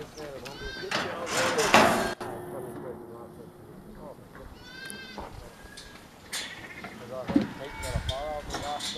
Cause I that off the last